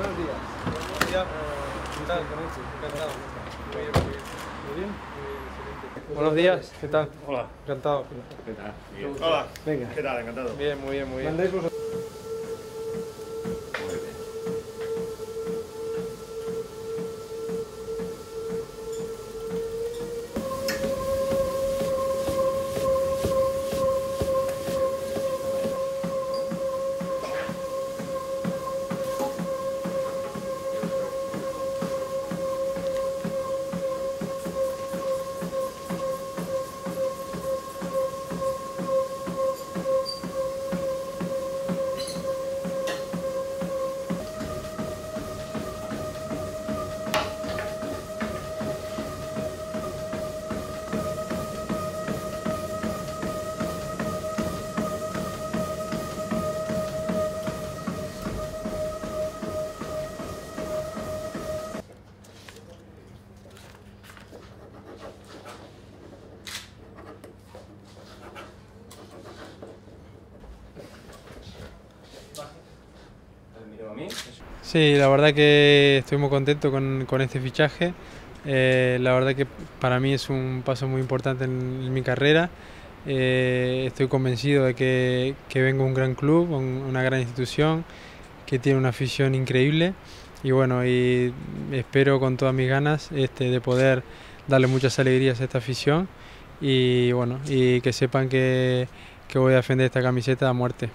buenos días. Buenos días. ¿Qué tal? Encantado. Muy bien, muy bien. Muy bien. Buenos días, ¿qué tal? Hola. Encantado. ¿Qué tal? Hola. Venga. ¿Qué tal? Encantado. Bien, muy bien, muy bien. Sí, la verdad que estoy muy contento con, con este fichaje. Eh, la verdad que para mí es un paso muy importante en, en mi carrera. Eh, estoy convencido de que, que vengo a un gran club, un- una gran institución, que tiene una afición increíble. Y bueno, y espero con todas mis ganas este, de poder darle muchas alegrías a esta afición. Y bueno, y que sepan que, que voy a defender esta camiseta a muerte.